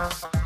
Uh-huh.